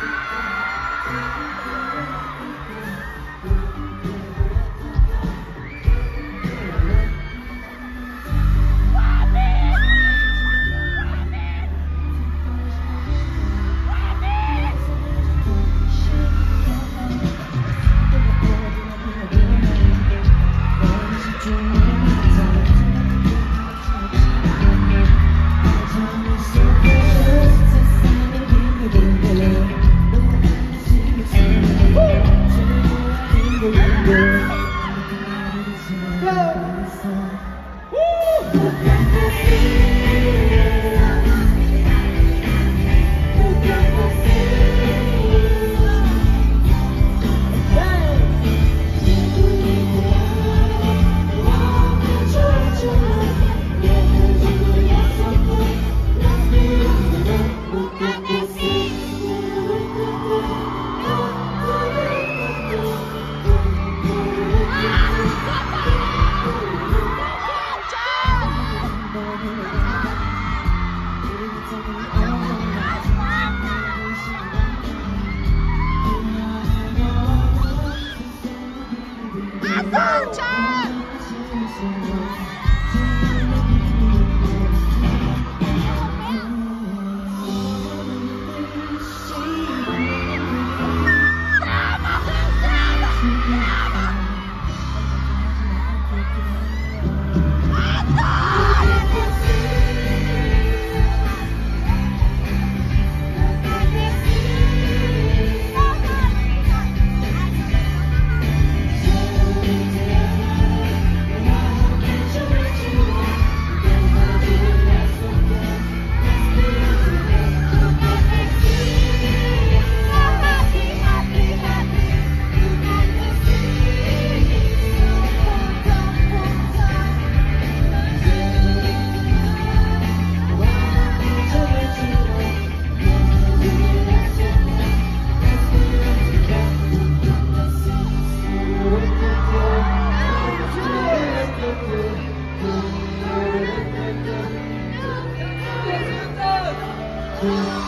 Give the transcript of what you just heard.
Thank Go! Tchau! tchau. Yeah.